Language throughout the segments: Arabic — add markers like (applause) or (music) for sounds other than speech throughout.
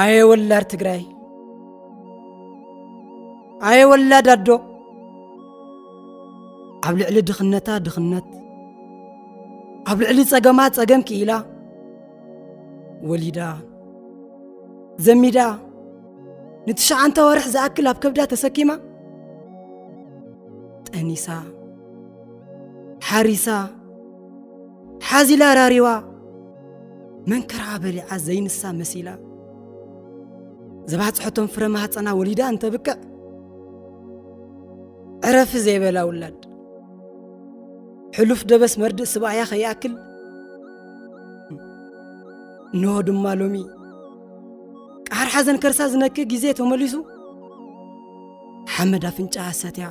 ኣየ ወላድ ትግራይ ኣየ ወላድ ኣዶ ኣብ ልዕሊ ድኽነታ ድኽነት ኣብ ልዕሊ ጸገማ ጸገም ክኢላ ወሊዳ ዘሚዳ ንትሽዓንተ ወርሕ ዝኣክል ኣብ ከብዳ ተሰኪማ ጠኒሳ ሓሪሳ ሓዚላ ራሪዋ መንከራ በሊዓ ዘይንሳ መሲላ ዘባፅሐቶም ፍረ ማህፀና ወሊዳ እንተብቅዕ ዕረፊ ዘይበላ ውላድ ሕሉፍ ደበስ መርድእ ስባእያ ኸይኣክል እንሆ ድማ ሎሚ ቃር ሓዘን ከርሳ ዝነክእ ግዜ ተመሊሱ ሓመድ ኣፍንጫ ሰትያ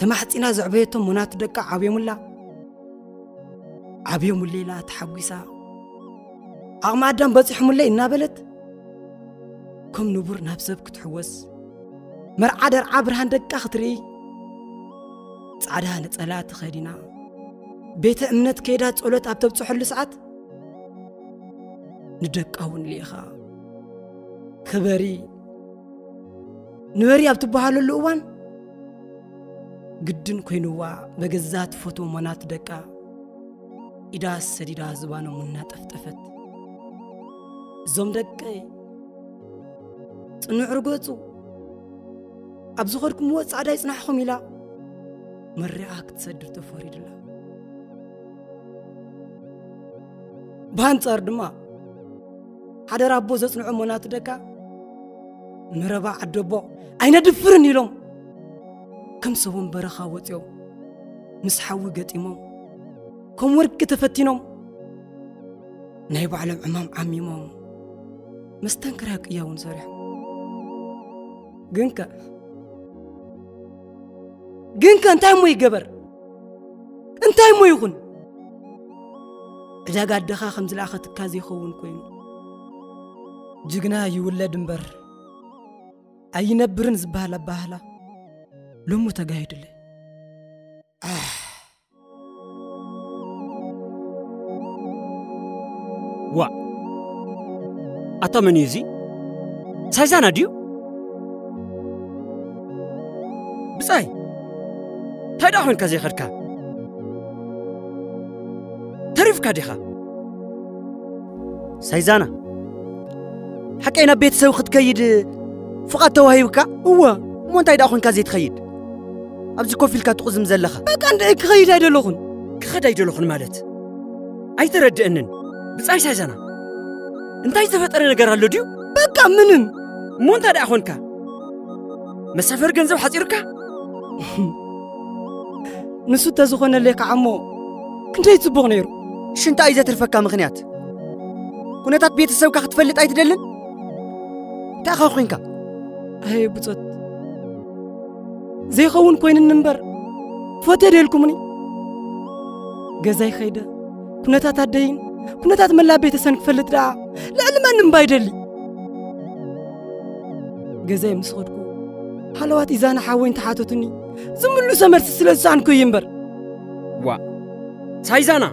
ተማሕፂና ዘዕበየቶም ሙናቱ ደቃ ዓብዮሙላ ዓብዮሙሌላ ተሓጒሳ ኣቕሚ ኣዳም በፂሖሙለይ እናበለት ከም ንቡር ናብ ሰብ ክትሕወስ። መርዓ ደርዓ ብርሃን ደቃ ክትርኢ። ጻዕዳ ነጸላ ተኸዲና ቤተ እምነት ከይዳ ጸሎት ኣብ ተብጽሐሉ ሰዓት? ንደቃ እውን ልኢኻ። ክበሪ። ንበሪ ኣብ ትበሃለሉ እዋን? ግድን ኮይኑዋ በገዛት ፎቶ ሞናት ደቃ። ኢዳ ሰዲዳ ዝባኖም እናጠፍጠፈት። እዞም ደቀ ጽኑዕ ርገጹ ኣብ ዝኸድኩምዎ ጻዕዳ ይጽናሕኹም ኢላ መሪኣ ክትሰድር ተፈሪድላ ብሃንጻር ድማ ሓደር ኣቦ ዘጽንዑ ሞናቱ ደቃ መረባ ዓደቦ ኣይነድፍርን ኢሎም ከም ሰቦም በረኻ ወፂኦም ምስ ሓዊ ገጢሞም ከም ወርቂ ተፈቲኖም ናይ ባዕሎም ዕማም ዓሚሞም መስተንከር ቅያ እውን ሰሪሖም ግን ከ እንታይ ሞ ይገበር እንታይ ሞ ይኹን። ዕዳጋ ኣደኻ ከም ዝለኣኸ ትካዝ ይኸውን ኮይኑ ጅግና ይውለድ እምበር። ኣይነብርን ዝበሃል ኣባህላ ሎሙ ተጋሂድለ ዋ! ኣታ መን እዩ እዙ ሳይዛና ድዩ ساي. تايدا حون كزي خدكا ترفكا ديخا سايزانا حكينا بيت سو خد كيد. فقط توهيبكا هو. مون تايدا حون كزي تخيد. أبز كوفيل كاتقزم زلخا. بقى عندك خيد هيدا لغن كخد هيدا لغن مالت. أي تردئنن بس أي سايزانا انتاي زفتر نجار هلو ديو بقى منن. مو انت دا أخونكا مسافر جنزب حصيركا ሓፂርካ ንሱ ተዝኾነለይ ከዓ እሞ ክንደይ ጽቡቕ ነይሩ ሽንታ እዩ ዘትርፈካ ምኽንያት ኩነታት ቤተሰብካ ክትፈልጥ ኣይትደልን እንታይ ኻ ኮንካ ኣይ ብፆት ዘይኸውን ኮይንን እምበር ፎቶ ደልኩምኒ ገዛይ ኸይደ ኩነታት ኣደይን ኩነታት መላ ቤተሰብን ክፈልጥ ደኣ ልዕሊ መንም ባይደሊ ገዛይ ምስ ኸድኩ ሓለዋት ኢዛና ሓወይን ተሓተቱኒ ዝምሉሰ መልሲ ስለ ዝሰኣንኩ እዩ እምበር ዋ ሳይዛና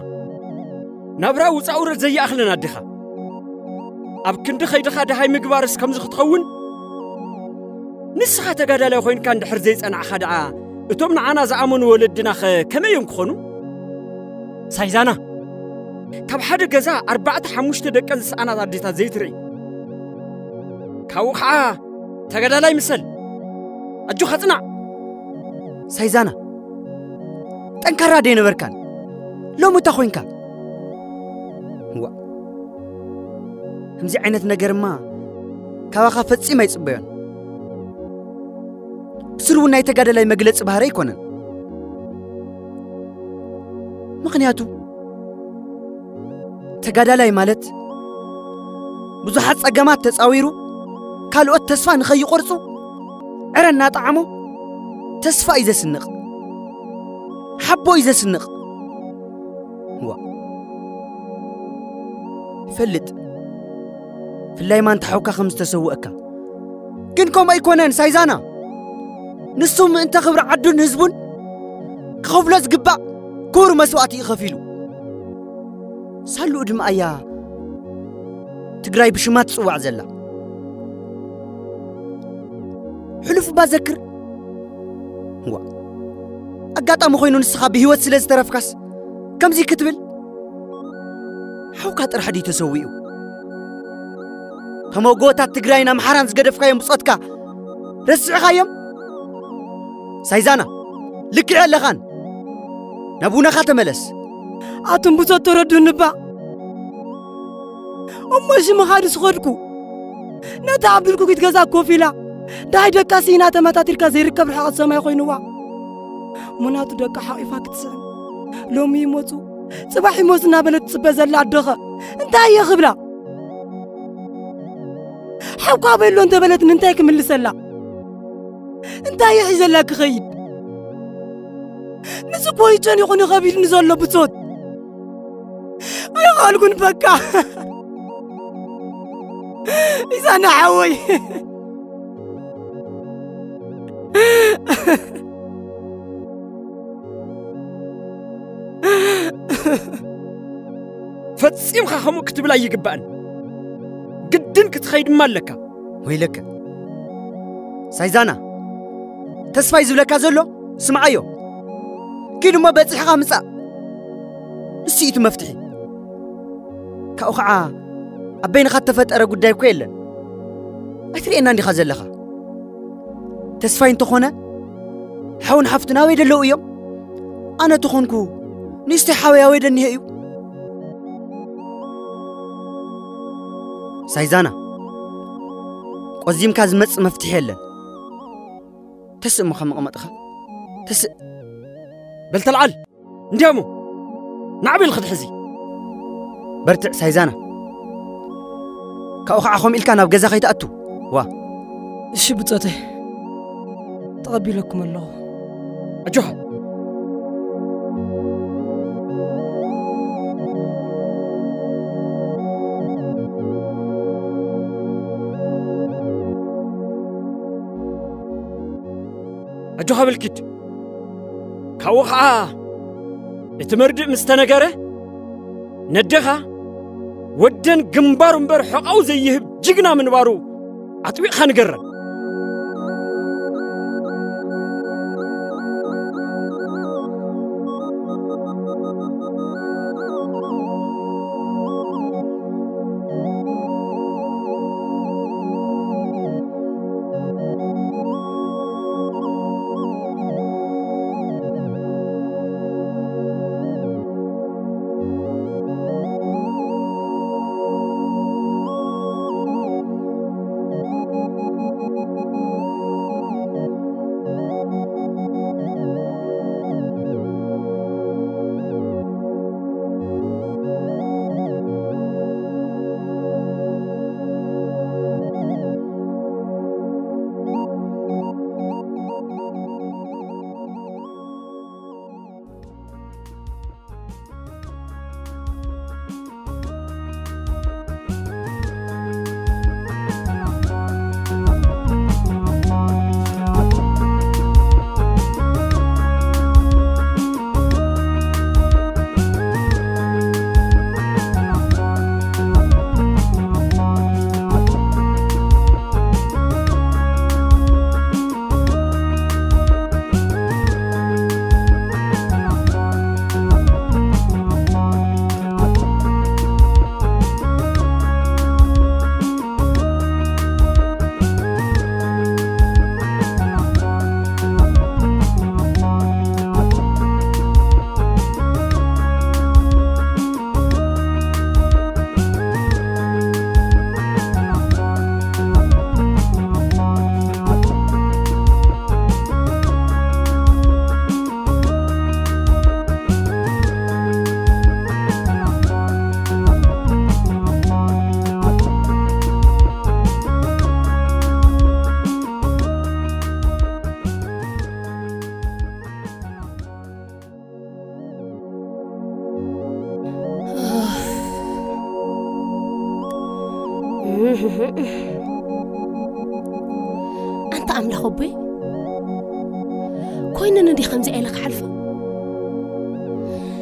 ናብራ ውፃእ ውረድ ዘየኣኽለን ኣዲኻ ኣብ ክንዲ ኸይድኻ ድሃይ ምግባርስ ከምዚ ክትኸውን ንስኻ ተጋዳላይ ኮይንካ እንድሕር ዘይጸናዕኻ ደዓ እቶም ንዓና ዝኣመኑ ወለድና ኸ ከመይ እዮም ክኾኑ ሳይዛና ካብ ሓደ ገዛ ኣርባዕተ ሓሙሽተ ደቀን ዝሰኣናት ኣዴታት ዘይትርኢ ካብኡ ከዓ ተጋዳላይ ምሰል ኣጁኻ ጽናዕ ሳይዛና ጠንካራ ደ ነበርካን ሎሚ እታ ኮንካ ዋ ከምዚ ዓይነት ነገርማ ካባኻ ፈጺም ኣይጽበዮን ብስር እውን ናይ ተጋዳላይ መግለፂ ባህሪ ኣይኮነን ምኽንያቱ ተጋዳላይ ማለት ብዙሓት ጸገማት ተጻዊሩ ካልኦት ተስፋ ንኸይቖርጹ ዕረ እናጣዕሞ ተስፋ እዩ ዘስንቕ ሓቦ እዩ ዘስንቕ ዋ ይፈልጥ ፍላይ ማን ተሓውካ ከም ዝተሰውአካ ግን ከምኡ ኣይኮነን ሳይዛና ንሱ ምእንተ ክብሪ ዓዱን ህዝቡን ክኸፍሎ ዝግባእ ክቡር መስዋእቲ እዩ ኸፊሉ ሳልኡ ድማ እያ ትግራይ ብሽማ ትፅዋዕ ዘላ ሕሉፍ እባ ዘክር ዋ ኣጋጣሚ ኮይኑ ንስኻ ብህይወት ስለ ዝተረፍካስ ከምዚ ክትብል ሓውካ ጥራሕ ድዩ ተሰዊኡ ተመጎታት ትግራይን ኣምሓራን ዝገደፍካዮም ብፆትካ ረስዕኻዮም ሳይዛና ልክዕ ኣለኻን ናብ ቡናኻ ተመለስ ኣቶም ብፆት ተረዱን እባ እሞ ሽምኻ ድስኸድኩ ነታ ዓብልኩ ክትገዛ ኮፍ ኢላ داي دكا سينا تمتا تلك زي ركب الحق السماء يخوينوا مناتو دكا حائفا كتسع لومي يموتو صباح يموتنا بلت تبزل عدخة انتهي يا خبلة حوكا بيلو انت بلت ننتهي كمل سلا انتهي حزلا كخيد نسبوي كان خوني غبيل نزول بصوت اي غالقون بكا إذا أنا حوي (laughs) ፈጺምካ ከምኡ ክትብል ኣይግባእን ግድን ክትኸይድ ድማ ኣለካ ወይለከ ሳይዛና! ተስፋይ ዝብለካ ዘሎ ስምዓዮ ኪዱ እሞ በፂሕኻ ምጻእ ንሱ እቲ መፍትሒ! ካብኡ ከዓ ኣብ በይንኻ እተፈጠረ ጉዳይ እኮ የለን። ኣይትርእየና እንዲኻ ዘለኻ? ተስፋይ እንተኾነ ሓውን ሓፍትን ኣበይ ደለዉ እዮም ኣነ ተኾንኩ ንእስተይ ሓወይ ኣበይ ደኒሀ እዩ ሳይዛና ቆዚምካ ዝመጽእ መፍትሒ የለን ተስእ እሞ ከም መቐመጥኻ ተስእ በልተልዓል እንዲያሞ ናዕብል ክትሕዚ በርትዕ ሳይዛና ካብኡ ከዓ ከምኡ ኢልካ ናብ ገዛ ከይትኣቱ ዋ እሺ ብፆተይ ተቐቢለኩም ኣለኹ ኣጆሃ ኣጆሃ ብልኪድ ካብኡ ከዓ እቲ መርድእ ምስ ተነገረ ነደኻ ወደን ግንባሩ እምበር ሕቓው ዘይህብ ጅግና ምንባሩ أنت أم خبي كوين أنا دي خمزة إلك حلفة.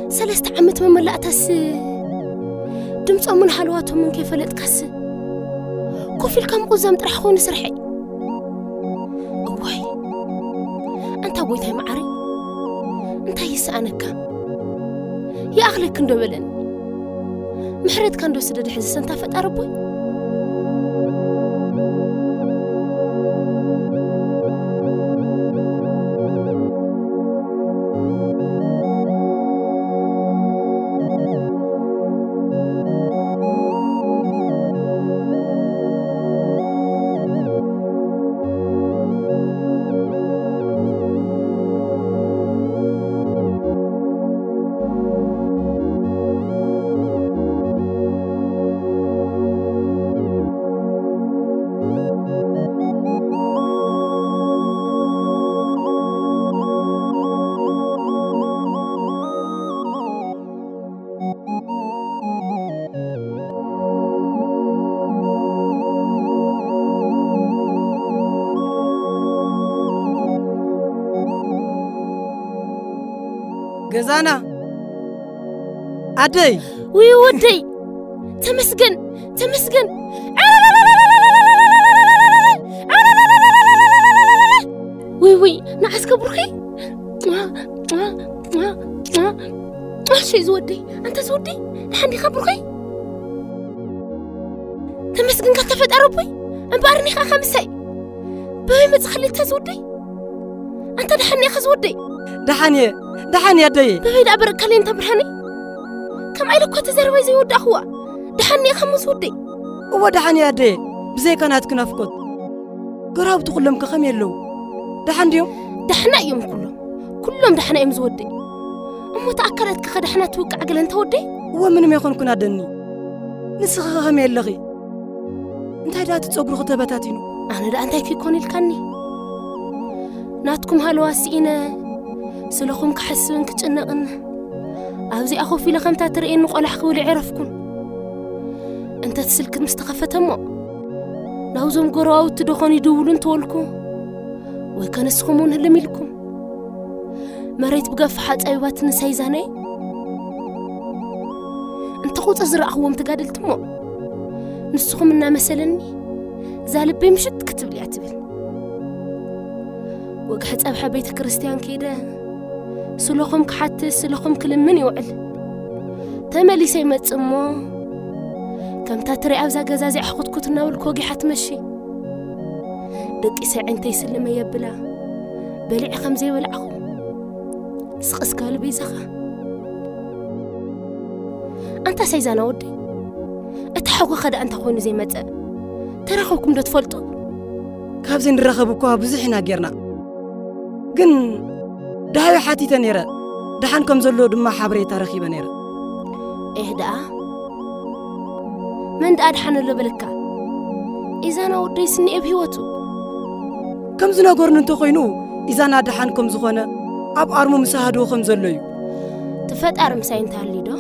سلست عمت من ملأتس دمت أمن حلواتهم من كيف لتكس كوفي الكم قزام ترحخون سرحي. أبوي أنت أبويتها معري؟ أنت يسأنك يا أغلي كندو بلن. محرد كندو سدد حزسن تفت أربوي. ኣደይ ውይ ወደይ ተመስገን ተመስገን ውይ ውይ ንዓስ ከብሩኺ እሺ ዝወደይ አንተ ዝወደይ ንሓንዲ ከብሩኺ ተመስገን ካ ተፈጠረ ቦይ እምበኣርኒ ኻ ከምሳይ በበይ መፅኸሊልታ ዝወደይ አንተ ድሓኒ ኢኻ ዝወደይ ደሓን እየ ደሓን እየ ኣደይ በበይ ዳ በረካለይ እንታ كم عيلك كنت زروي زي ود أخوة دحني خمس ودي هو دحني أدي بزي كانت كنفكت قراب كلهم كخم يلو دحن يوم دحنا يوم كلهم كلهم دحنا يوم زودي أمو تأكلت كخ دحنا توك عقل أنت ودي هو من ما يكون كنا دني نسخ خم يلغي أنت هذا تتصبر خطبتاتينو أنا ده أنت في كوني الكني ناتكم هالواسينا سلوكم كحسون كتنقن ክሓስብን ክጭነቕን ኣብዚኣ ኮፍ ኢለ ከምታ ትርእየኒ ቆላሕ ክብል ዕረፍኩን እንተ ትስልክት ምስ ተኸፈተ እሞ ናብዞም ጎረባውቲ ደኾኑ ይድውሉ እንተበልኩ ወይ ከነስኹም እውን ህልም ኢልኩም መሬት ብገፋሓ ፀቢባት ንሳይዛነይ እንተ ቁፅር ዝረኣኽዎም ተጋደልቲ እሞ ንስኹም እናመሰለኒ እዛ ልበይ ምሽት ክትብል እያ ትብል ወግሒ ፀብሐ ቤተ ክርስቲያን ከይደ ስለኹም ክሓትት ስለኹም ክልምን ይውዕል ተመሊሰ ይመጽእ እሞ ከምታ ትርኢ ኣብዛ ገዛ እዚኣ ክትኩት እናበልኩ ወጊሓ ትመሺ ደቂ ሰዕንተይ ስልመ የብላ በሊዐ ከም ዘይበልዓኹ ስቕስ ካል ቤዛኻ ኣንታ ሳይዛና ወደይ እቲ ሓዊ ኸዳ እንታ ኮይኑ ዘይመፀእ ተረኸብኩም ዶ ትፈልጡ ካብዚ ንረኸብ እኳ ብዙሕ ኢና ጌርና ግን ዳሃዊ ሓቲተ ነይረ ድሓን ከም ዘሎ ድማ ሓበሬታ ረኺበ ነይረ ኤህ ደኣ መን ደኣ ድሓን ኣሎ በለካ ኢዛና ወደይ ስኒኤ ብሂወቱ ከም ዝነገሩን እንተኾይኑ ኢዛና ድሓን ከም ዝኾነ ኣብ ኣርሙ ምስ ሃድዎ ከም ዘሎ እዩ ትፈጣሪ ምሳይ እንተሃልዩ ዶ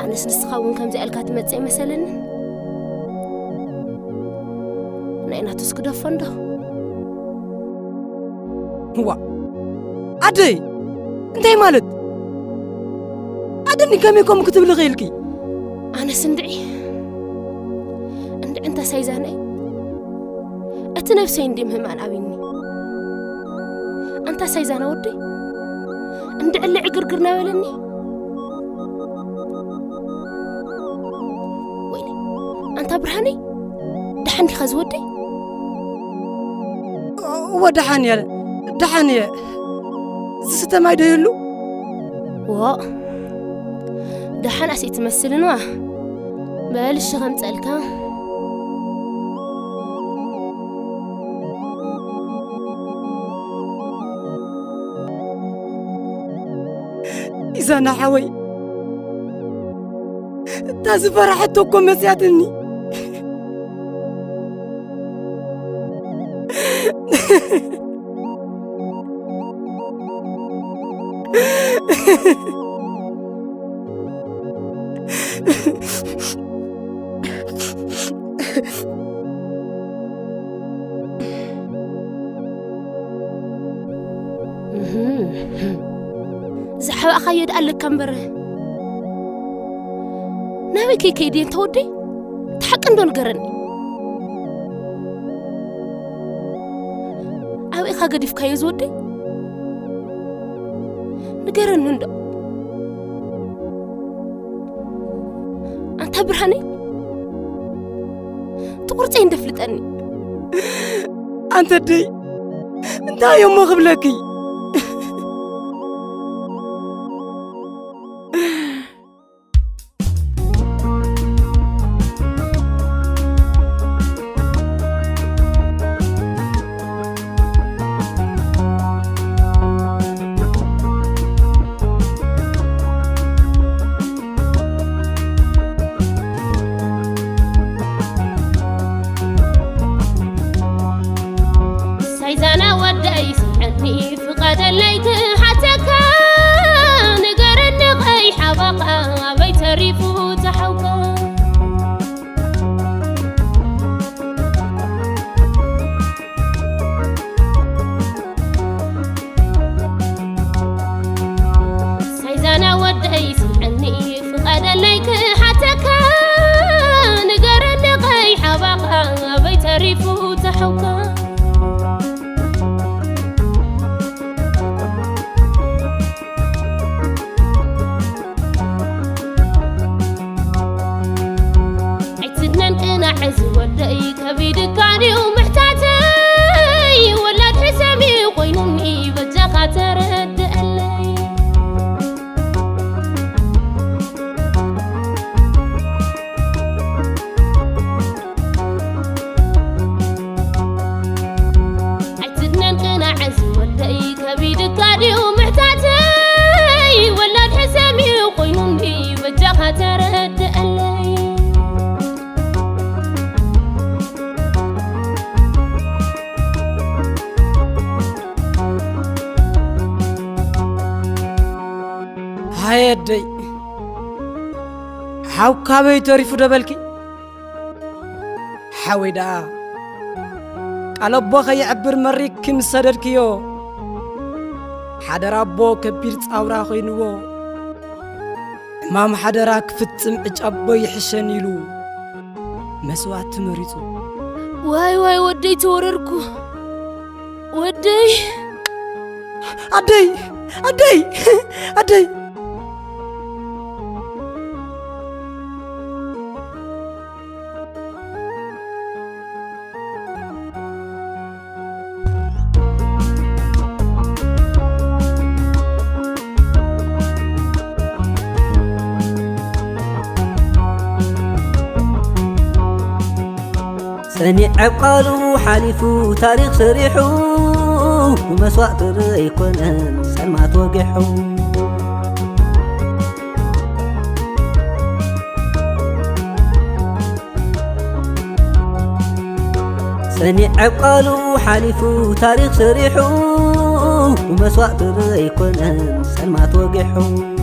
ኣነስ ንስኻ እውን ከምዚ ኣልካ ትመፅእ ይመሰለኒ ናይ ናቱስ ክደፎ ዶ هو عدي انتي مالت عدني كم يكون كتب لغيلكي أنا سندعي عند أنت سيزاني أت نفسي ندي مهم أنا أبيني أنت سيزانا ودي عند اللي عقر قرنا ولني ويلي أنت برهاني دحني خز ودي ودحن يلا ድሓን እየ ዝስተ ማይ ዶ የሉ ዎ ድሓን ኣስኢ ትመስልንዋ በልሽ ከምፀልካ ኢዛና ሓወይ እታ ዝፈራሐቶ እኮ كيد قالك كم بره ناوي كي كيدين تودي تحق اندون قرني أو اخا قديف كايز ودي نقرن هندو انت برهاني تقرتي اندفلتني انت دي انت يوم ما قبلكي هيدي هاو كابي تريفو دبلكي هاوي دا. قال بوخا يعبر مري كم سدركيو حدر ابو كبير تصاورا خينو امام حدرا كفتم اج ابو يحشن يلو. مسوات مريتو. واي واي ودي تورركو. ودي. ادي ادي ادي (laughs) سميع عبقالو حليفو تاريخ سريحو ومسواء ترى يكون أنسان ما توقحو سميع عبقالو حليفو تاريخ سريحو ومسواء ترى يكون أنسان ما توقحو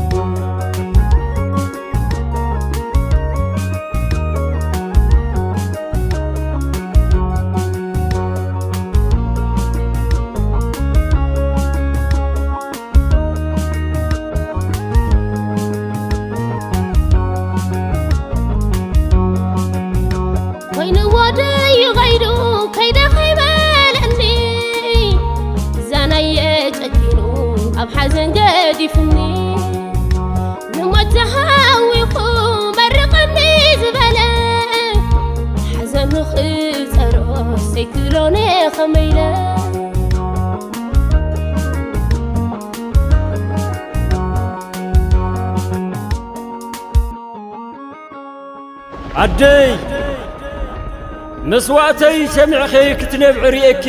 ንሞት ዝሃዊኹ መርቐኒ ዝበለ ሓዘኑ ክፀርኦ ሰይክሎነ ኸመይለ ዓደይ መስዋእተይ ሰሚዕኸ ክትነብዕ ርኤኪ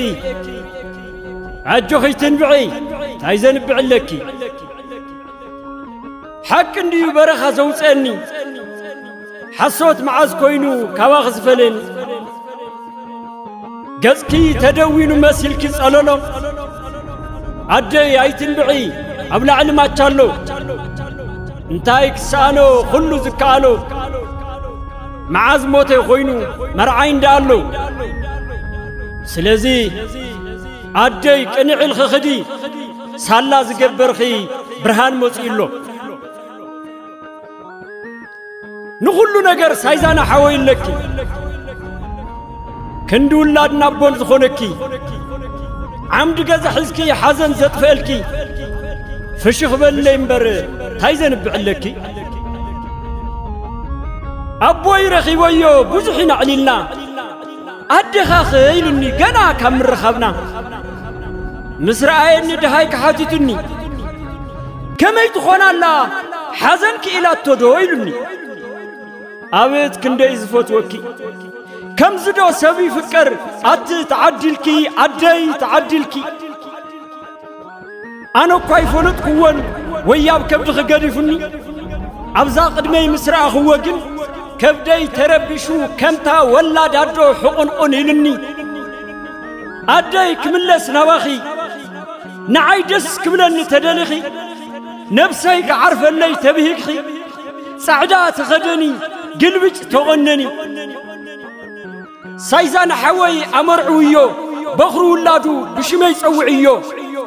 ዓጆ ኸይትንብዒ እንታይ ዘንብዕለኪ ሓቂ እንድዩ በረኻ ዘውፅአኒ ሓሶት መዓዝ ኮይኑ ካባኽ ዝፈለኒ ገጽኪ ተደዊኑ መሲልኪ ጸለሎ ዓደይ ኣይትንብዒ ኣብ ላዕሊ ማቻሎ እንታይ ክሰኣኖ ኹሉ ዝከኣሎ መዓዝ ሞተ ኮይኑ መርዓይ እንዳ ኣሎ ስለዚ ኣደይ ቅንዕ ኢልኺ ኽዲ ሳላ ዝገበርኺ ብርሃን መፂኡ ኣሎ ንኹሉ ነገር ሳይዛና ሓወይለኪ ክንዲ ውላድና ኣቦን ዝኾነኪ ዓምዲ ገዛ ሒዝኪ ሓዘን ዘጥፍአልኪ ፍሽኽ በለይ እምበር እንታይ ዘንብዕለኪ ኣቦይ ረኺበዮ ብዙሕ ኢና ዕሊልና ኣዴኻ ኸኢሉኒ ገና ካብ ምረኻብና ምስ ረኣየኒ ድሃይ ክሓቲቱኒ ከመይ ትኾናላ ሓዘን ክኢላቶ ዶ ኢሉኒ ኣቤት ክንደይ ዝፈትወኪ ከምዚ ዶ ሰብ ይፍቀር ኣቲ ተዓዲልኪ ኣደይ ተዓዲልኪ ኣነ እኳ ይፈለጥክዎን ወይ ኣብ ከብዲ ክገዲፉኒ ኣብዛ ቅድመይ ምስ ረኣኽዎ ግን ከብደይ ተረቢሹ ከምታ ወላድ ኣዶ ሕቑንቁን ኢሉኒ ኣደይ ክምለስ ናባኺ ንዓይ ደስ ክብለኒ ተደሊኺ ነብሰይ ክዓርፈለይ ተብሂግኺ ጻዕዳ ተኸደኒ قلبج تغنني. سايزان حوي أمر عويو بخرو ولادو بشمي سوعيو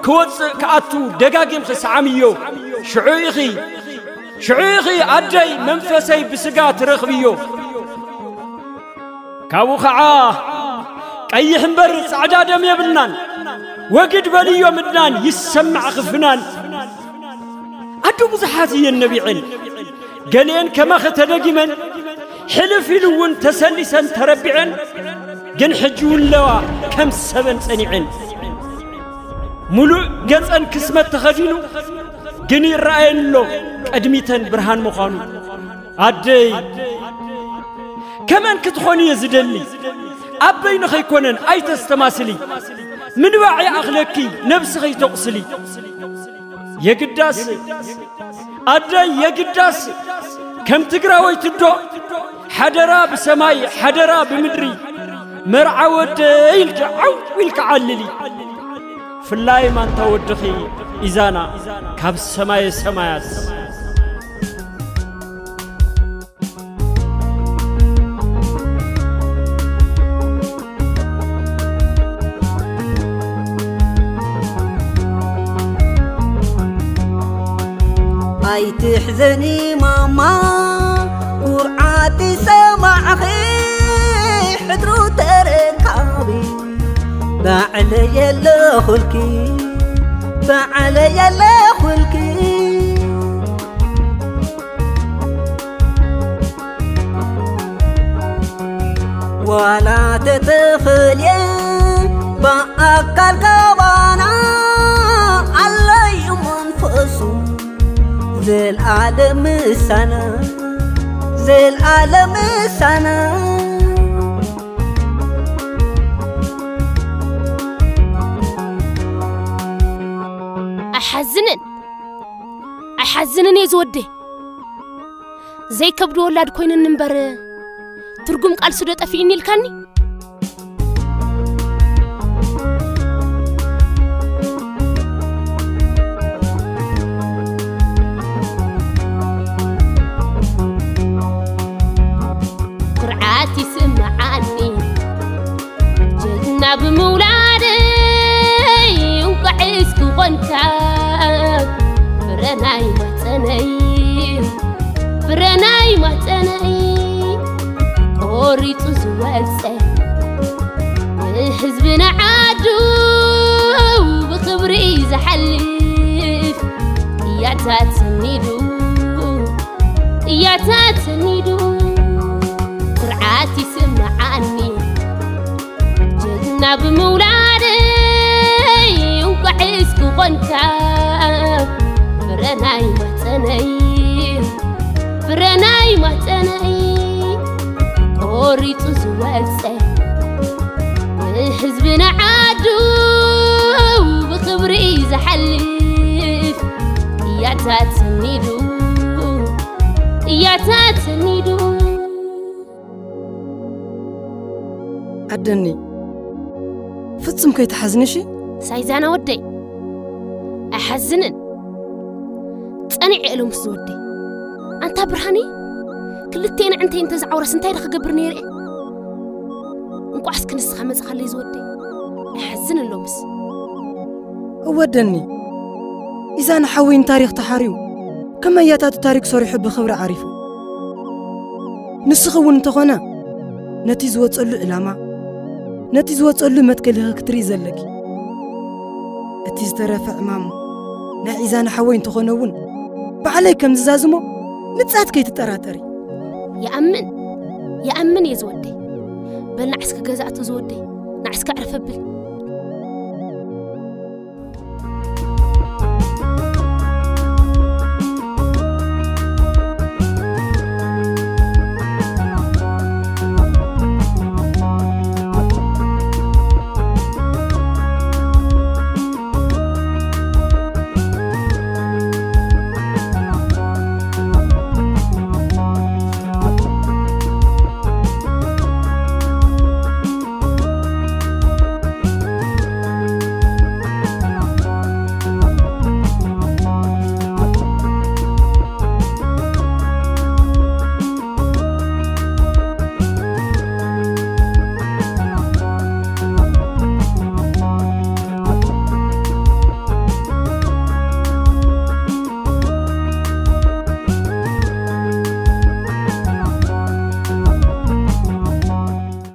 كوتس كأتو دقاقم خسعميو. شعيخي شعيخي أدي منفسي بسقات رخبيو. كابو خعاه كأي حنبر سعدا دم يبنان وقد بليو مدنان يسمع خفنان. أدو بزحاتي النبي عين قلين كما ختدقي من حلف لون تسلسا تربعا جن حجون لوا كم سبن سنعن. ملوء أن كسمة تخجينو جني الرأي له أدميتا برهان مخانو. أدي كمان كتخوني يزدني أبي نخي كونن أي تستماسلي. من وعي نفس نفسي تقسلي የግዳስ ኣደይ የግዳስ ከም ትግራወይ ትዶ ሓደራ ብሰማይ ሓደራ ብምድሪ መርዓ ወደይ ኢልኪ ዓው ኢልካ ዓልሊ ፍላይ ማንታ ወድኺ ኢዛና ካብ ሰማየ ሰማያት هاي تحزني ماما وعاتي سمعخي حدرو تركابي. بعلي يلا خلكي بعلي يلا خلكي ولا تتخلي بأكل كبانا علي منفسهم ዘልዓለም ምሳና ዘልዓለም ምሳና ኣሓዝንን ኣሓዝንን እየ ዝወደ ዘይከብዲ ወላድ ኮይኑን እምበር ትርጉም ቃል ስዶ ጠፊእኒ ኢልካኒ ጀግና ብምውላደይ እንቋዕስ ክኾንካ ፍረናይ ማፀነይ ፍረናይ ማፀነይ ቆሪፁ ዝወፀ ንሕዝብና ዓዱ ብክብሪ ዝሓልፍ እያታት ሰኒዱ እያታት ሰኒዱ ጀግና ብምውላደይ እንቋዕስ ክኾንካ ፍረናይ ማፀነይ ፍረናይ ማፀነይ ቆሪፁ ዝወፀ ንሕዝብና ዓዱ ብክብሪ ዝሓልፍ እያታት ሰኒዱ እያታት ሰኒዱ ዓደኒ ፍጹም ከይተሓዝንሺ ሳይዛና ወደይ ኣሓዝንን ጸኒዕ ኢሉ ምስ ዝወደይ ኣንታ ብርሃኒ ክልቴና ዕንተይ እንተዝዓውረስ እንታይ ዳ ክገብር ነይረ እንቋዕስ ክንስኻ መፅኻለይ ዝወደይ ኣሓዝን ኣሎ ምስ እወደኒ ኢዛና ሓወይን ታሪክ ተሓርዩ ከመያታቱ ታሪክ ሰሪሑ ብኽብሪ ዓሪፉ ንስኽ እውን እንተኾነ ነቲ ዝወፀሉ ዕላማ ነቲ ዝወፀሉ መትከልኺ ክትርኢ ዘለኪ እቲ ዝተረፈ ዕማም ናይ ዒዛና ሓወይ እንተኾነ እውን ባዕለይ ከም ዝዛዝሞ ንጻት ከይትጠራጠሪ ይኣምን ይኣምን እየ ዝወደይ በል ናዕስከ ገዛእቶ ዝወደይ ናዕስከ ዕርፈብል